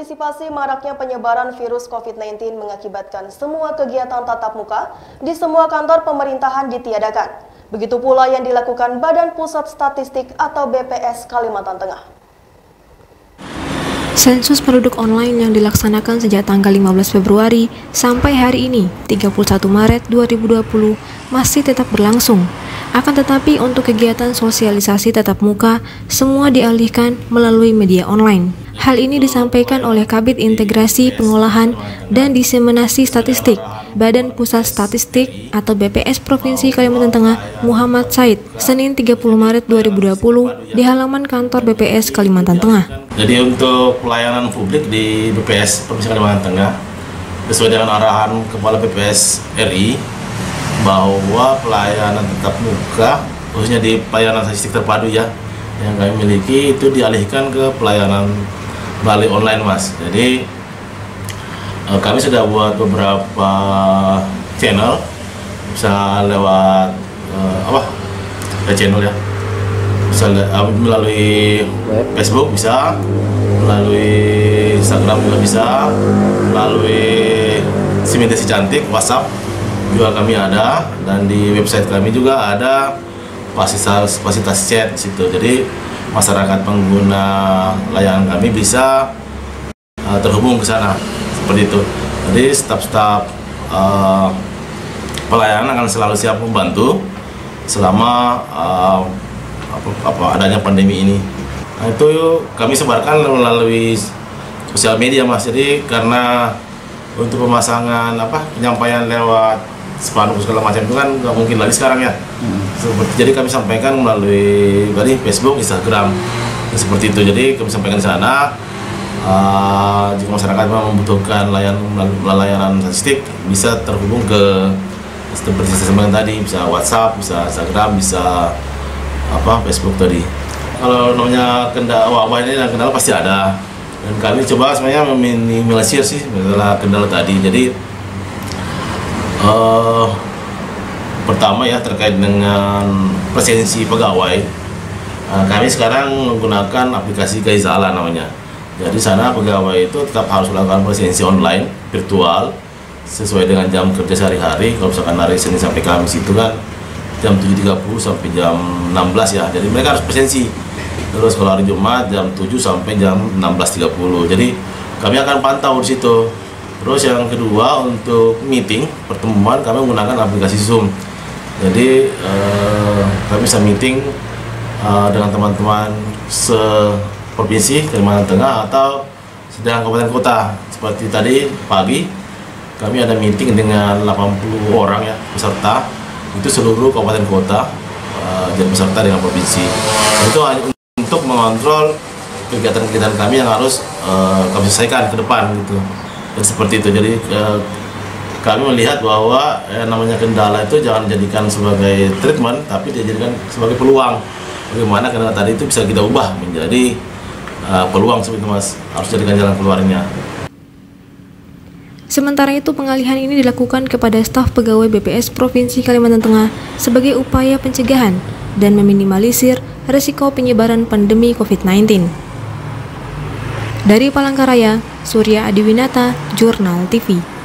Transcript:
Mengantisipasi maraknya penyebaran virus COVID-19 mengakibatkan semua kegiatan tatap muka di semua kantor pemerintahan ditiadakan. Begitu pula yang dilakukan Badan Pusat Statistik atau BPS Kalimantan Tengah. Sensus penduduk online yang dilaksanakan sejak tanggal 15 Februari sampai hari ini, 31 Maret 2020, masih tetap berlangsung. Akan tetapi untuk kegiatan sosialisasi tatap muka, semua dialihkan melalui media online. Hal ini disampaikan oleh Kabit Integrasi Pengolahan dan Diseminasi Statistik Badan Pusat Statistik atau BPS Provinsi Kalimantan Tengah Muhammad Said Senin 30 Maret 2020 di halaman kantor BPS Kalimantan Tengah. Jadi untuk pelayanan publik di BPS Provinsi Kalimantan Tengah sesuai dengan arahan Kepala BPS RI bahwa pelayanan tetap muka khususnya di pelayanan statistik terpadu ya yang kami miliki itu dialihkan ke pelayanan melalui online mas. Jadi eh, kami sudah buat beberapa channel bisa lewat eh, apa? Ya channel ya. Bisa uh, melalui Facebook bisa melalui Instagram juga bisa melalui Simentasi Cantik WhatsApp juga kami ada dan di website kami juga ada fasilitas fasilitas chat situ jadi masyarakat pengguna layanan kami bisa uh, terhubung ke sana seperti itu. Jadi staf-staf uh, pelayanan akan selalu siap membantu selama uh, apa, apa adanya pandemi ini. Nah, itu kami sebarkan melalui sosial media mas. Jadi karena untuk pemasangan apa penyampaian lewat spanduk segala macam itu kan nggak mungkin lagi sekarang ya. Seperti, jadi kami sampaikan melalui dari Facebook, Instagram seperti itu. Jadi kami sampaikan di sana. Uh, jika masyarakat memang membutuhkan layanan layanan statistik bisa terhubung ke seperti saya tadi bisa WhatsApp, bisa Instagram, bisa apa Facebook tadi. Kalau namanya kendala wabah ini dan kendala pasti ada dan kami coba sebenarnya meminimalisir sih kendala tadi. Jadi uh, pertama ya terkait dengan presensi pegawai. Uh, kami sekarang menggunakan aplikasi Gaizala namanya. Jadi sana pegawai itu tetap harus melakukan presensi online virtual sesuai dengan jam kerja sehari-hari. Kalau misalkan hari Senin sampai Kamis itu kan jam 7.30 sampai jam 16 ya. Jadi mereka harus presensi terus kalau hari Jumat jam 7 sampai jam 16.30 jadi kami akan pantau di situ Terus yang kedua untuk meeting pertemuan kami menggunakan aplikasi Zoom. Jadi eh, kami bisa meeting eh, dengan teman-teman se provinsi Kalimantan Tengah atau sedang kabupaten kota. Seperti tadi pagi kami ada meeting dengan 80 orang ya peserta itu seluruh kabupaten kota eh, jadi peserta dengan provinsi. Itu untuk mengontrol kegiatan-kegiatan kami yang harus eh, kami selesaikan ke depan gitu dan seperti itu. Jadi eh, kami melihat bahwa eh, namanya kendala itu jangan dijadikan sebagai treatment tapi dijadikan sebagai peluang. Bagaimana? Kendala tadi itu bisa kita ubah menjadi eh, peluang seperti mas. Harus jadikan jalan keluarnya. Sementara itu pengalihan ini dilakukan kepada staf pegawai BPS Provinsi Kalimantan Tengah sebagai upaya pencegahan dan meminimalisir risiko penyebaran pandemi COVID-19. Dari Palangkaraya, Surya Adiwinata, Jurnal TV.